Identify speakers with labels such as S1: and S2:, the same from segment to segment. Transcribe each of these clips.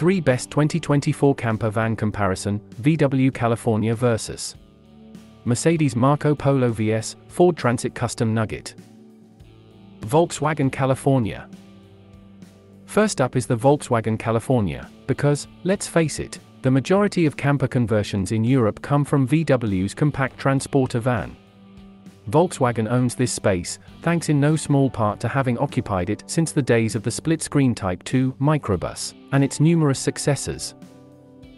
S1: 3 Best 2024 Camper Van Comparison, VW California vs. Mercedes Marco Polo vs. Ford Transit Custom Nugget. Volkswagen California. First up is the Volkswagen California, because, let's face it, the majority of camper conversions in Europe come from VW's compact transporter van. Volkswagen owns this space, thanks in no small part to having occupied it since the days of the split-screen Type 2 microbus, and its numerous successors.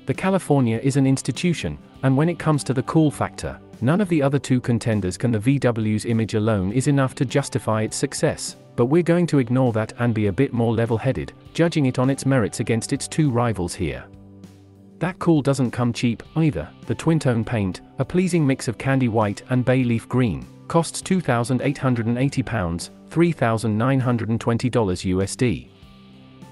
S1: The California is an institution, and when it comes to the cool factor, none of the other two contenders can the VW's image alone is enough to justify its success, but we're going to ignore that and be a bit more level-headed, judging it on its merits against its two rivals here. That cool doesn't come cheap, either, the twin-tone paint, a pleasing mix of candy white and bay leaf green, costs £2,880, $3,920 USD.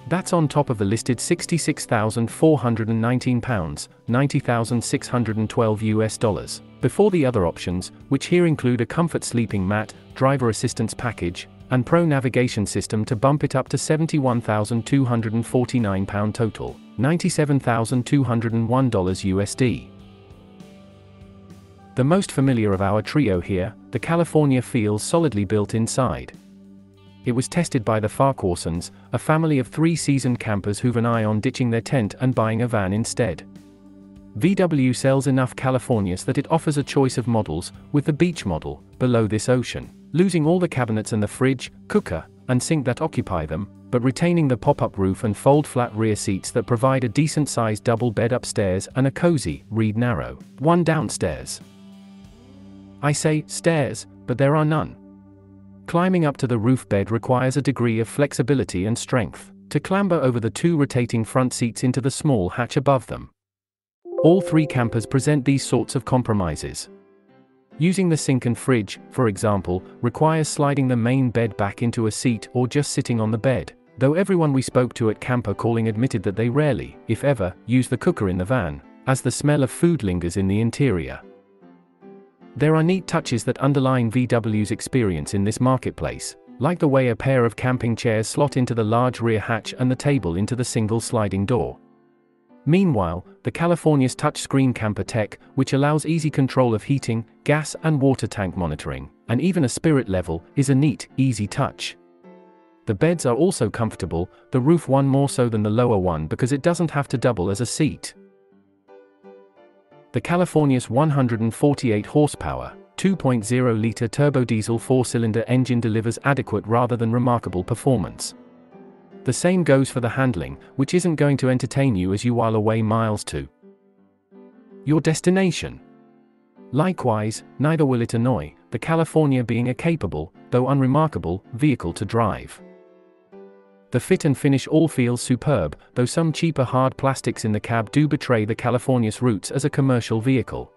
S1: That's on top of the listed £66,419, 90,612 US dollars, before the other options, which here include a comfort sleeping mat, driver assistance package, and pro navigation system to bump it up to £71,249 total, $97,201 USD. The most familiar of our trio here, the California feels solidly built inside. It was tested by the Farquharsons, a family of three seasoned campers who've an eye on ditching their tent and buying a van instead. VW sells enough Californias that it offers a choice of models, with the beach model, below this ocean, losing all the cabinets and the fridge, cooker, and sink that occupy them, but retaining the pop-up roof and fold-flat rear seats that provide a decent-sized double bed upstairs and a cozy, read narrow, one downstairs. I say, stairs, but there are none. Climbing up to the roof bed requires a degree of flexibility and strength, to clamber over the two rotating front seats into the small hatch above them. All three campers present these sorts of compromises. Using the sink and fridge, for example, requires sliding the main bed back into a seat or just sitting on the bed, though everyone we spoke to at Camper Calling admitted that they rarely, if ever, use the cooker in the van, as the smell of food lingers in the interior. There are neat touches that underline VW's experience in this marketplace, like the way a pair of camping chairs slot into the large rear hatch and the table into the single sliding door. Meanwhile, the California's touchscreen camper tech, which allows easy control of heating, gas and water tank monitoring, and even a spirit level, is a neat, easy touch. The beds are also comfortable, the roof one more so than the lower one because it doesn't have to double as a seat. The California's 148 horsepower, 2.0-liter turbodiesel four-cylinder engine delivers adequate rather than remarkable performance. The same goes for the handling, which isn't going to entertain you as you while away miles to your destination. Likewise, neither will it annoy, the California being a capable, though unremarkable, vehicle to drive. The fit and finish all feels superb, though some cheaper hard plastics in the cab do betray the California's roots as a commercial vehicle.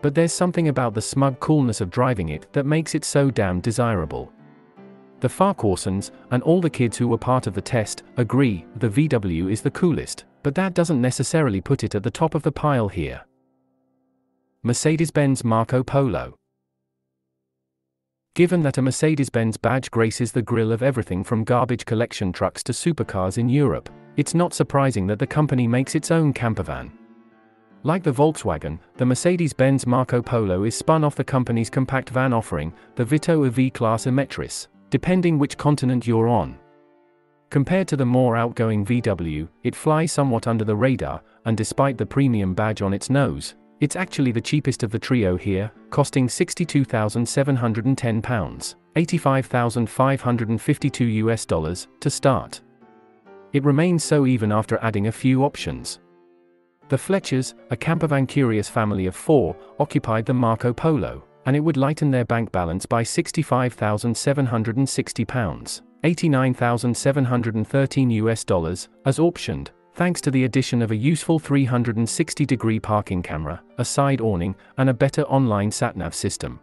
S1: But there's something about the smug coolness of driving it that makes it so damn desirable. The Farquharsons, and all the kids who were part of the test, agree the VW is the coolest, but that doesn't necessarily put it at the top of the pile here. Mercedes-Benz Marco Polo Given that a Mercedes-Benz badge graces the grille of everything from garbage collection trucks to supercars in Europe, it's not surprising that the company makes its own campervan. Like the Volkswagen, the Mercedes-Benz Marco Polo is spun off the company's compact van offering, the Vito EV Class Emetris, depending which continent you're on. Compared to the more outgoing VW, it flies somewhat under the radar, and despite the premium badge on its nose, it's actually the cheapest of the trio here, costing £62,710, 85,552 US dollars, to start. It remains so even after adding a few options. The Fletchers, a campervan curious family of four, occupied the Marco Polo, and it would lighten their bank balance by £65,760. 89,713 US dollars, as optioned, thanks to the addition of a useful 360 degree parking camera, a side awning, and a better online satnav system.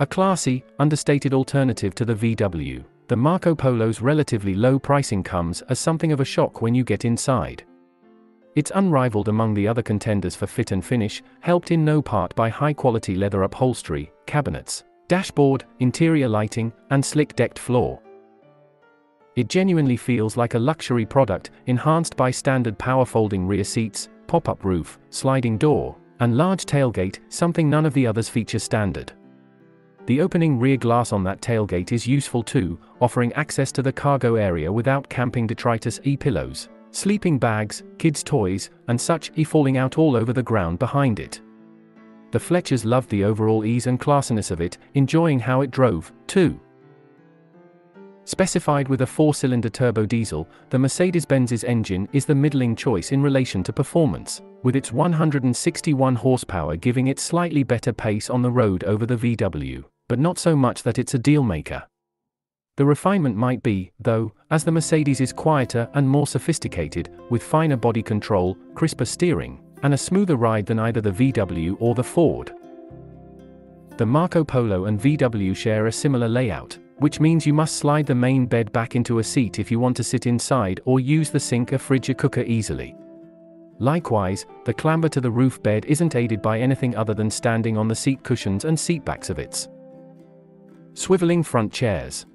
S1: A classy, understated alternative to the VW, the Marco Polo's relatively low pricing comes as something of a shock when you get inside. It's unrivaled among the other contenders for fit and finish, helped in no part by high quality leather upholstery, cabinets, dashboard, interior lighting, and slick decked floor. It genuinely feels like a luxury product, enhanced by standard power folding rear seats, pop up roof, sliding door, and large tailgate, something none of the others feature standard. The opening rear glass on that tailgate is useful too, offering access to the cargo area without camping detritus e pillows, sleeping bags, kids' toys, and such e falling out all over the ground behind it. The Fletchers loved the overall ease and classiness of it, enjoying how it drove, too. Specified with a four-cylinder turbo diesel, the Mercedes-Benz's engine is the middling choice in relation to performance, with its 161 horsepower giving it slightly better pace on the road over the VW, but not so much that it's a deal-maker. The refinement might be, though, as the Mercedes is quieter and more sophisticated, with finer body control, crisper steering, and a smoother ride than either the VW or the Ford. The Marco Polo and VW share a similar layout, which means you must slide the main bed back into a seat if you want to sit inside or use the sink or fridge or cooker easily. Likewise, the clamber to the roof bed isn't aided by anything other than standing on the seat cushions and seat backs of its swiveling front chairs.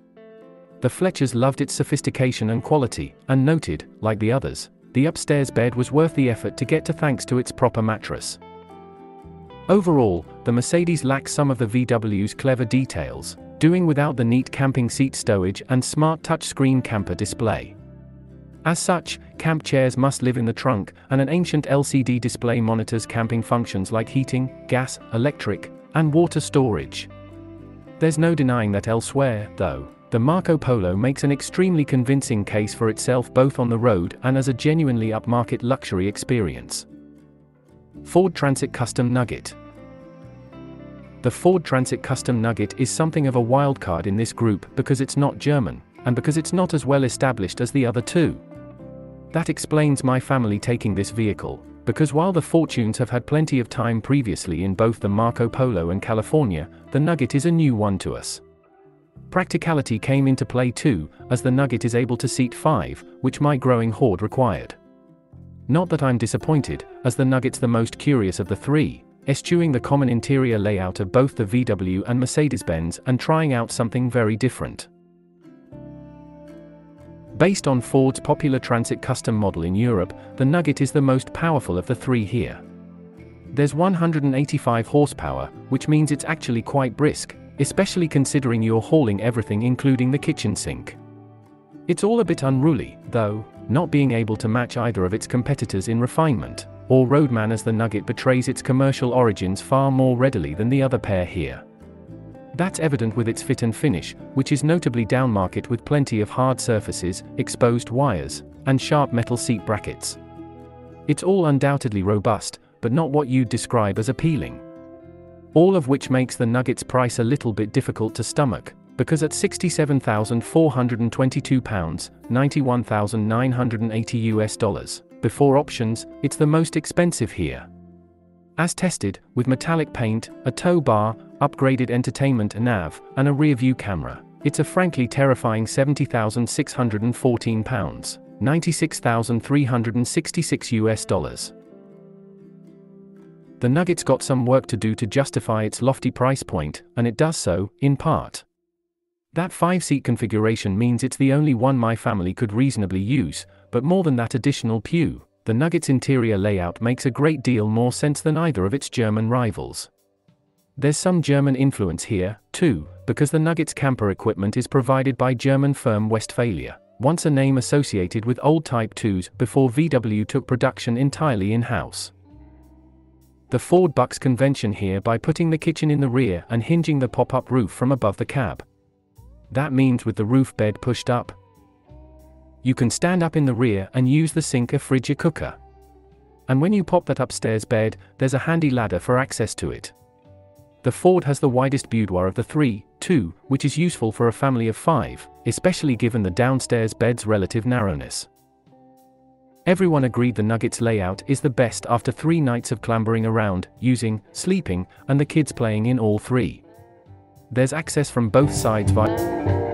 S1: The Fletchers loved its sophistication and quality, and noted, like the others, the upstairs bed was worth the effort to get to thanks to its proper mattress. Overall, the Mercedes lacks some of the VW's clever details, doing without the neat camping seat stowage and smart touchscreen camper display. As such, camp chairs must live in the trunk, and an ancient LCD display monitors camping functions like heating, gas, electric, and water storage. There's no denying that elsewhere, though, the Marco Polo makes an extremely convincing case for itself both on the road and as a genuinely upmarket luxury experience. Ford Transit Custom Nugget The Ford Transit Custom Nugget is something of a wildcard in this group because it's not German, and because it's not as well established as the other two. That explains my family taking this vehicle, because while the Fortunes have had plenty of time previously in both the Marco Polo and California, the Nugget is a new one to us. Practicality came into play too, as the Nugget is able to seat 5, which my growing horde required. Not that I'm disappointed, as the Nugget's the most curious of the three, eschewing the common interior layout of both the VW and Mercedes-Benz and trying out something very different. Based on Ford's popular Transit Custom model in Europe, the Nugget is the most powerful of the three here. There's 185 horsepower, which means it's actually quite brisk, especially considering you're hauling everything including the kitchen sink. It's all a bit unruly, though, not being able to match either of its competitors in refinement, or roadman as the Nugget betrays its commercial origins far more readily than the other pair here. That's evident with its fit and finish, which is notably downmarket with plenty of hard surfaces, exposed wires, and sharp metal seat brackets. It's all undoubtedly robust, but not what you'd describe as appealing. All of which makes the Nuggets price a little bit difficult to stomach, because at £67,422, 91,980 US dollars, before options, it's the most expensive here. As tested, with metallic paint, a tow bar, upgraded entertainment nav, and a rear view camera, it's a frankly terrifying £70,614, 96,366 US dollars. The Nuggets got some work to do to justify its lofty price point, and it does so, in part. That 5 seat configuration means it's the only one my family could reasonably use, but more than that additional pew, the Nuggets interior layout makes a great deal more sense than either of its German rivals. There's some German influence here, too, because the Nuggets camper equipment is provided by German firm Westfalia, once a name associated with old Type 2s before VW took production entirely in-house. The Ford bucks convention here by putting the kitchen in the rear and hinging the pop-up roof from above the cab. That means with the roof bed pushed up, you can stand up in the rear and use the sink or fridge or cooker. And when you pop that upstairs bed, there's a handy ladder for access to it. The Ford has the widest boudoir of the three, too, which is useful for a family of five, especially given the downstairs bed's relative narrowness. Everyone agreed the Nuggets layout is the best after three nights of clambering around, using, sleeping, and the kids playing in all three. There's access from both sides via